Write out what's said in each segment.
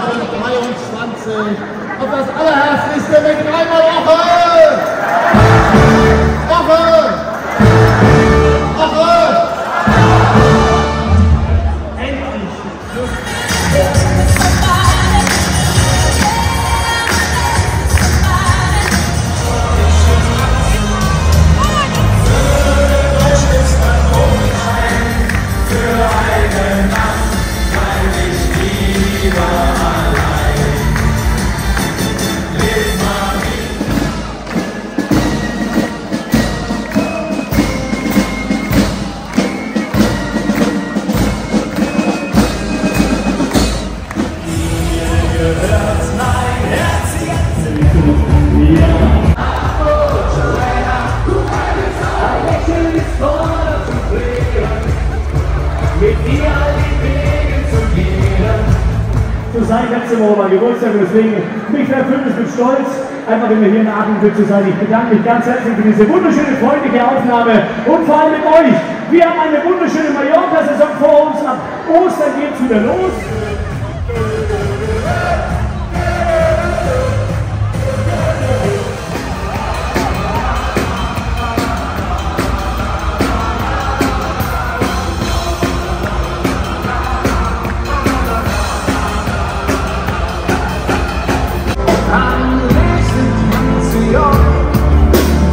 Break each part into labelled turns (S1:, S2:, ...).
S1: 2023 auf das allerherzlichste mit dreimal! Woche!
S2: Zu sein. Letzte Woche war Geburtstag und deswegen mich erfüllt es mit Stolz, einfach immer hier in Aachen zu sein. Ich bedanke mich ganz herzlich für diese wunderschöne, freundliche Aufnahme und vor allem mit euch. Wir haben eine wunderschöne Mallorca-Saison vor uns. Ab Ostern geht es wieder los.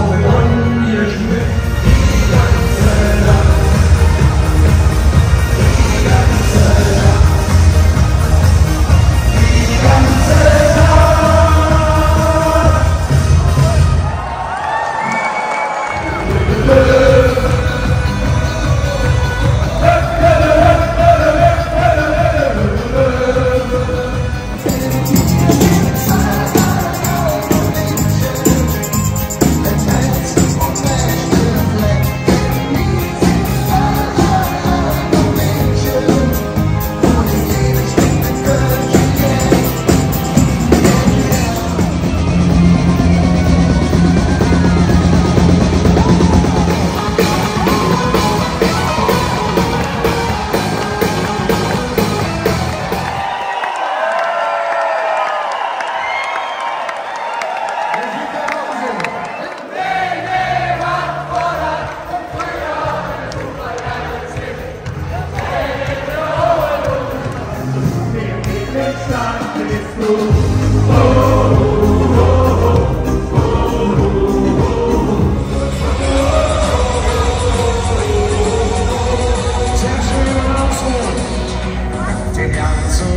S3: going on, yeah,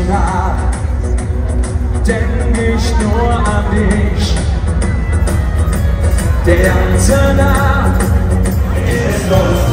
S3: Nacht denk ich nur an dich. Der ganze Nacht ist los,